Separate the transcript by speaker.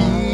Speaker 1: heart.